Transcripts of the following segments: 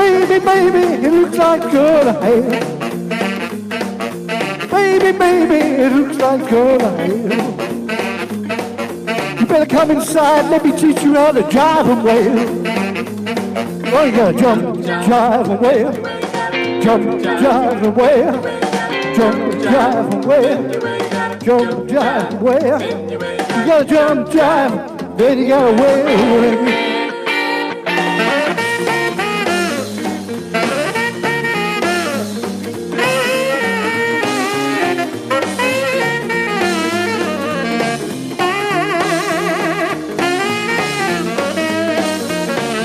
Baby, baby, it looks like good hair. Baby, baby, it looks like good hair. You better come inside, let me teach you how to drive a whale. Oh, gotta jump, drive a whale. Jump, drive a whale. Jump, drive a whale. Jump, drive a whale. You gotta jump, drive, then you gotta wail.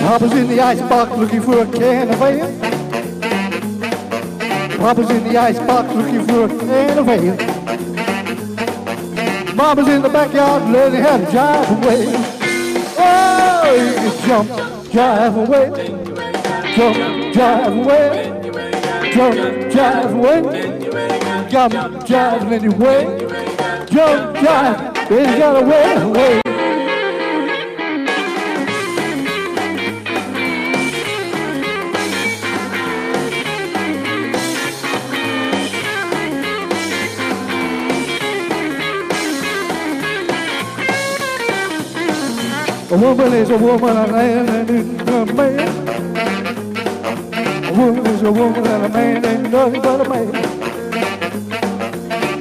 Papa's in the icebox looking for a can of ale. Papa's in the icebox looking for a can of ale. Mama's in the backyard learning how to drive away. Oh, you can jump, drive away. Jump, drive away. Jump, drive away. Jump, drive anyway. Jump, drive, then you gotta wait, away. A woman is a woman, a man is a man. A woman is a woman, and a man ain't nothing but a man.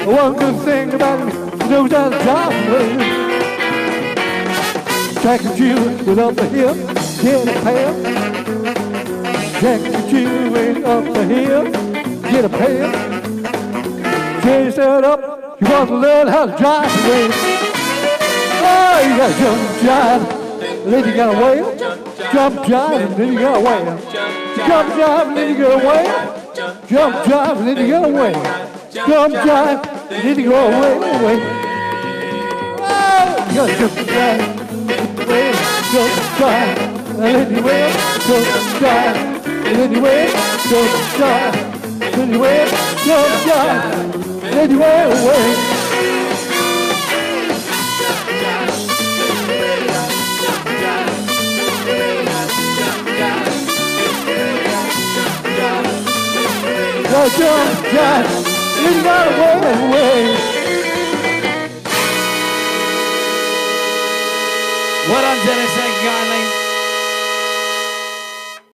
One good thing about knows how to drive well. Jack and Jill went up the hill, get a pair. Jack and Jill went up the hill, get a pair. Jenny stood up, she wants to learn how to drive well. Oh, you gotta jump, jive, then you gotta wail. Jump, jive, and then you gotta wail. Jump, jive, and then you gotta wail. Jump, jive, and then you gotta wail. Jump, jive, and then you gotta wail, wail. Oh, gotta jump, jive, wail, jump, jive, and then you wail, jump, jive, and then you wail, jump, jive, and then you wail, jump, jive, and then you wail, wail. Go jump, jump, you gotta wait, wait. Well done, Dennis.